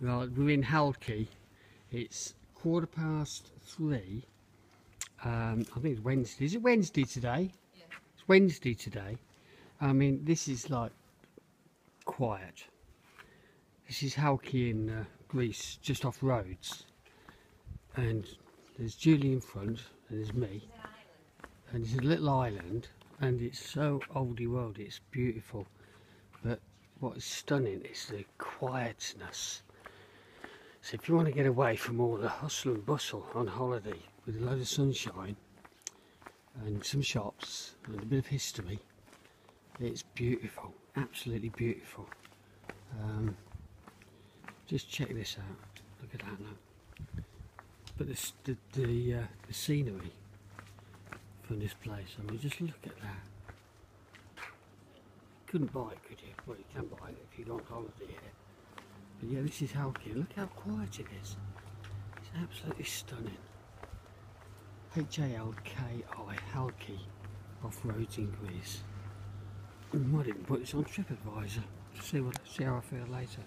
Right, we're in Halki. It's quarter past three. Um, I think it's Wednesday. Is it Wednesday today? Yeah. It's Wednesday today. I mean, this is like quiet. This is Halki in uh, Greece, just off Rhodes. And there's Julie in front, and there's me. And it's a little island, and it's so oldie world, it's beautiful. But what is stunning is the quietness. So if you want to get away from all the hustle and bustle on holiday with a load of sunshine and some shops and a bit of history, it's beautiful, absolutely beautiful. Um, just check this out. Look at that now. But the the the, uh, the scenery from this place. I mean, just look at that. Couldn't buy it, could you? Well, you can buy it if you don't holiday here. But yeah, this is Halki. Look how quiet it is. It's absolutely stunning. H-A-L-K-I, Halki, off Rhodes in Greece. Mm, I might even put this on TripAdvisor to see what see how I feel later.